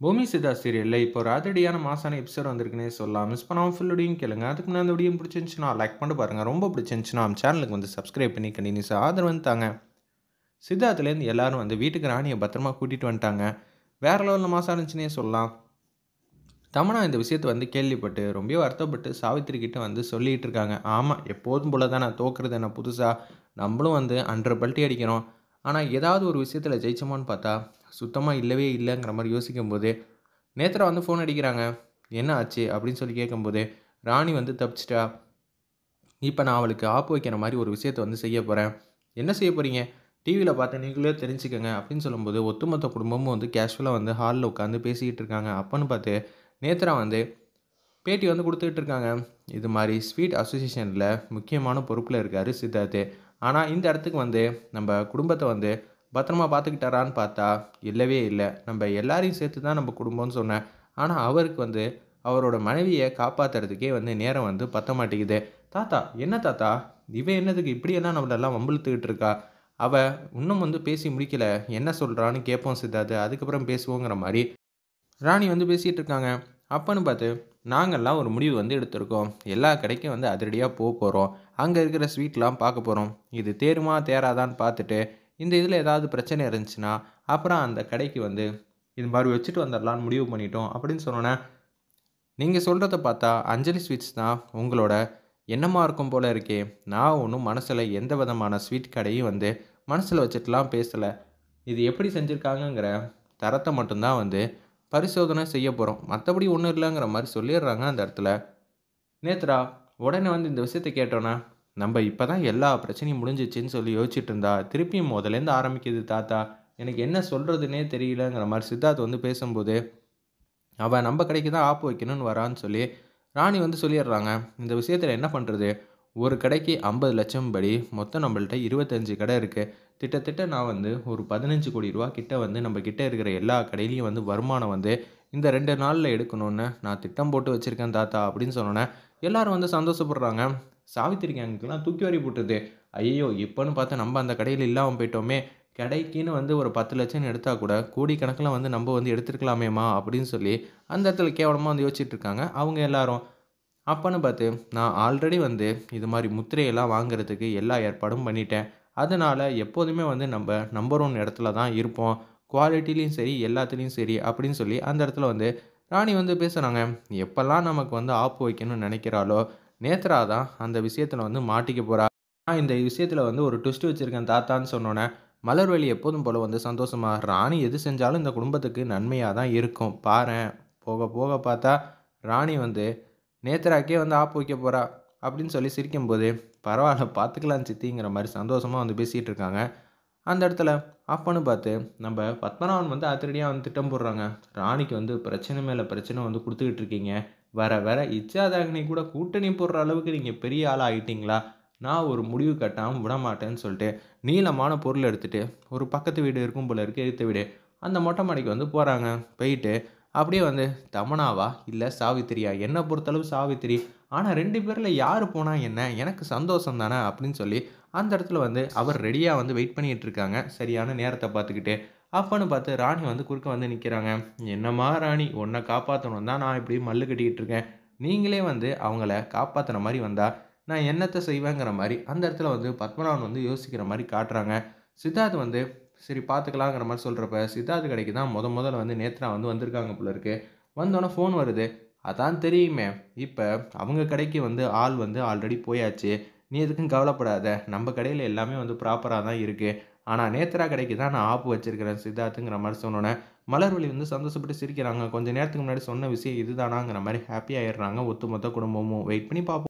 பூமி சிதா சீரியலில் இப்போ ஒரு அதிரடியான மாசான எபிசோட் வந்திருக்குன்னே சொல்லலாம். மிஸ் பண்ணாமல் ஃபுல்லோடையும் கேளுங்க. அதுக்கு முன்னாடி அந்த வீடியோ பிடிச்சிருந்துச்சுன்னா லைக் பண்ணி பாருங்கள் ரொம்ப பிடிச்சிருந்துச்சுன்னா நம்ம சேனலுக்கு வந்து சப்ஸ்கிரைப் பண்ணி கண்டினியூஸாக ஆதரவு வந்து தாங்க. சித்தார்த்துலேருந்து எல்லாரும் வந்து வீட்டுக்கு ராணியை பத்திரமா கூட்டிகிட்டு வந்துட்டாங்க. வேற லெவலில் மாசா இருந்துச்சுன்னே சொல்லலாம். தமனா இந்த விஷயத்தை வந்து கேள்விப்பட்டு ரொம்ப வருத்தப்பட்டு சாவித்திரி கிட்ட வந்து சொல்லிகிட்டு இருக்காங்க. ஆமாம் எப்போதும் போல தான் நான் தோக்குறது என்ன புதுசாக நம்மளும் வந்து அன்றரை பல்ட்டி அடிக்கிறோம். ஆனால் ஏதாவது ஒரு விஷயத்தில் ஜெயிச்சோமான்னு பார்த்தா சுத்தமாக இல்லவே இல்லைங்கிற மாதிரி யோசிக்கும்போது நேத்ரா வந்து ஃபோன் அடிக்கிறாங்க. என்ன ஆச்சு அப்படின்னு சொல்லி கேட்கும்போது ராணி வந்து தப்பிச்சிட்டா. இப்போ நான் அவளுக்கு ஆப்பு வைக்கிற மாதிரி ஒரு விஷயத்தை வந்து செய்ய போகிறேன். என்ன செய்ய போகிறீங்க டிவியில் பார்த்து நீங்களே தெரிஞ்சுக்கோங்க அப்படின்னு சொல்லும்போது ஒட்டுமொத்த குடும்பமும் வந்து கேஷுவலாக வந்து ஹாலில் உட்காந்து பேசிக்கிட்டு இருக்காங்க. அப்போன்னு பார்த்து நேத்ரா வந்து பேட்டி வந்து கொடுத்துக்கிட்டு இருக்காங்க. இது மாதிரி ஸ்வீட் அசோசியேஷனில் முக்கியமான பொறுப்பில் இருக்கார் சித்தார்த்து. ஆனால் இந்த இடத்துக்கு வந்து நம்ம குடும்பத்தை வந்து பத்திரமா பார்த்துக்கிட்டாரான்னு பார்த்தா இல்லவே இல்லை. நம்ம எல்லாரையும் சேர்த்து தான் நம்ம குடும்பம்னு சொன்னேன். ஆனால் அவருக்கு வந்து அவரோட மனைவியை காப்பாற்றுறதுக்கே வந்து நேரம் வந்து பத்த மாட்டேங்குது. தாத்தா என்ன தாத்தா இவன் என்னதுக்கு இப்படியெல்லாம் நம்மளெல்லாம் வம்பிழுத்துக்கிட்டு இருக்கா அவ இன்னும் வந்து பேசி முடிக்கல என்ன சொல்கிறான்னு கேட்போம் சித்தாது அதுக்கப்புறம் பேசுவோங்கிற மாதிரி ராணி வந்து பேசிகிட்டு இருக்காங்க. அப்போன்னு பார்த்து நாங்கள்லாம் ஒரு முடிவு வந்து எடுத்திருக்கோம். எல்லா கடைக்கும் வந்து அதிரடியாக போக போகிறோம். அங்கே இருக்கிற ஸ்வீட்லாம் பார்க்க போகிறோம். இது தேருமா தேராதான்னு பார்த்துட்டு இந்த இதில் ஏதாவது பிரச்சனை இருந்துச்சுன்னா அப்புறம் அந்த கடைக்கு வந்து இது மாதிரி வச்சுட்டு வந்துடலான்னு முடிவு பண்ணிட்டோம் அப்படின்னு சொன்னோன்னே நீங்கள் சொல்கிறத பார்த்தா அஞ்சலி ஸ்வீட்ஸ் தான் உங்களோட எண்ணமாக இருக்கும் போல் இருக்கே. நான் ஒன்றும் மனசில் எந்த விதமான ஸ்வீட் கடையும் வந்து மனசில் வச்சுட்டுலாம் பேசலை. இது எப்படி செஞ்சுருக்காங்கங்கிற தரத்தை மட்டும்தான் வந்து பரிசோதனை செய்ய போகிறோம். மற்றபடி ஒன்றும் இல்லைங்கிற மாதிரி சொல்லிடுறாங்க அந்த இடத்துல. நேத்ரா உடனே வந்து இந்த விஷயத்த கேட்டோன்னா நம்ம இப்போ தான் எல்லா பிரச்சனையும் முடிஞ்சிச்சின்னு சொல்லி யோசிச்சுட்டு இருந்தா திருப்பியும் முதலேருந்து ஆரம்பிக்குது தாத்தா எனக்கு என்ன சொல்கிறதுனே தெரியலங்கிற மாதிரி சித்தார்த் வந்து பேசும்போது அவள் நம்ம கடைக்கு தான் ஆப்பு வைக்கணும்னு வரான்னு சொல்லி ராணி வந்து சொல்லிடுறாங்க. இந்த விஷயத்தில் என்ன பண்ணுறது ஒரு கடைக்கு ஐம்பது லட்சம் படி மொத்தம் நம்மள்ட்ட இருபத்தஞ்சி கடை இருக்குது. கிட்டத்தட்ட நான் வந்து ஒரு பதினஞ்சு கோடி ரூபா கிட்ட வந்து நம்ம கிட்டே இருக்கிற எல்லா கடையிலையும் வந்து வருமானம் வந்து இந்த ரெண்டு நாளில் எடுக்கணும்னு நான் திட்டம் போட்டு வச்சுருக்கேன் தாத்தா அப்படின்னு சொன்னோன்னே எல்லோரும் வந்து சந்தோஷப்படுறாங்க. சாவித்திரி கேங்குக்கெலாம் தூக்கி வாரி போட்டுது. ஐயோ இப்போன்னு பார்த்தா நம்ம அந்த கடையில் இல்லாமல் போயிட்டோமே கடைக்குன்னு வந்து ஒரு பத்து லட்சம்னு எடுத்தால் கூட கோடிக்கணக்கில் வந்து நம்ம வந்து எடுத்துருக்கலாமேம்மா அப்படின்னு சொல்லி அந்த இடத்துல கேவலமாக வந்து யோசிச்சுட்டு இருக்காங்க அவங்க எல்லாரும். அப்போன்னு பார்த்து நான் ஆல்ரெடி வந்து இது மாதிரி முத்திரையெல்லாம் வாங்குறதுக்கு எல்லா ஏற்பாடும் பண்ணிட்டேன். அதனால் எப்போதுமே வந்து நம்ம நம்பர் ஒன் இடத்துல தான் இருப்போம். குவாலிட்டிலையும் சரி எல்லாத்துலேயும் சரி அப்படின்னு சொல்லி அந்த இடத்துல வந்து ராணி வந்து பேசுகிறாங்க. எப்போல்லாம் நமக்கு வந்து ஆப்பு வைக்கணும்னு நினைக்கிறாளோ நேத்ரா தான் அந்த விஷயத்தில் வந்து மாட்டிக்க போகிறா. நான் இந்த விஷயத்தில் வந்து ஒரு ட்விஸ்ட் வச்சுருக்கேன் தாத்தான்னு சொன்னோன்னே மலர்விழி எப்போதும் போல் வந்து சந்தோஷமாக ராணி எது செஞ்சாலும் இந்த குடும்பத்துக்கு நன்மையாக தான் இருக்கும். பாரேன் போக போக பார்த்தா ராணி வந்து நேத்ராக்கே வந்து ஆப்பு வைக்க போகிறா அப்படின்னு சொல்லி சிரிக்கும்போது பரவாயில்ல பார்த்துக்கலாம் சித்திங்கிற மாதிரி சந்தோஷமாக வந்து பேசிகிட்டு இருக்காங்க. அந்த இடத்துல அப்பன்னு பார்த்து நம்ம பத்மநாபன் வந்து அதிரடியாக வந்து திட்டம் போடுறாங்க. ராணிக்கு வந்து பிரச்சனை மேலே பிரச்சனை வந்து கொடுத்துக்கிட்டு இருக்கீங்க. வர வர இச்சாதாகினி கூட கூட்டணி போடுற அளவுக்கு நீங்கள் பெரிய ஆளாக ஆகிட்டீங்களா நான் ஒரு முடிவு கட்டாமல் விடமாட்டேன்னு சொல்லிட்டு நீளமான பொருள் எடுத்துகிட்டு ஒரு பக்கத்து வீடு இருக்கும் போல இருக்குது எடுத்த வீடு அந்த மொட்டை மாடிக்கு வந்து போகிறாங்க. போயிட்டு அப்படியே வந்து தமனாவா இல்லை சாவித்திரியா என்னை பொறுத்தளவு சாவித்திரி ஆனால் ரெண்டு பேரில் யார் போனால் என்ன எனக்கு சந்தோஷம் தானே அப்படின்னு சொல்லி அந்த இடத்துல வந்து அவர் ரெடியாக வந்து வெயிட் பண்ணிகிட்டு இருக்காங்க. சரியான நேரத்தை பார்த்துக்கிட்டு அப்போன்னு பார்த்து ராணி வந்து குறுக்க வந்து நிற்கிறாங்க. என்னம்மா ராணி உன்னை காப்பாற்றணும் தான் நான் இப்படி மல்லு கட்டிக்கிட்டு இருக்கேன். நீங்களே வந்து அவங்கள காப்பாற்றுற மாதிரி வந்தால் நான் என்னத்தை செய்வேங்கிற மாதிரி அந்த இடத்துல வந்து பத்மநாபன் வந்து யோசிக்கிற மாதிரி காட்டுறாங்க. சித்தார்த் வந்து சரி பார்த்துக்கலாங்கிற மாதிரி சொல்கிறப்ப சித்தார்த் கடைக்கு தான் முத முதல்ல வந்து நேத்ரா வந்து வந்திருக்காங்க போல இருக்கு வந்தோடனே ஃபோன் வருது. அதான் தெரியுமே இப்போ அவங்க கடைக்கு வந்து ஆள் வந்து ஆல்ரெடி போயாச்சு. நீ எதுக்கும் கவலைப்படாத நம்ம கடையில் எல்லாமே வந்து ப்ராப்பராக தான் இருக்குது. ஆனால் நேத்ரா கடைக்கு தான் நான் ஆப்பு வச்சுருக்கிறேன் சித்தார்த்துங்கிற மாதிரி சொன்னோன்னே மலர்வழி வந்து சந்தோஷப்பட்டு சிரிக்கிறாங்க. கொஞ்சம் நேரத்துக்கு முன்னாடி சொன்ன விஷயம் இதுதானாங்கிற மாதிரி ஹாப்பி ஆயிடுறாங்க ஒத்துமொத்த குடும்பமும். வெயிட் பண்ணி பார்ப்போம்.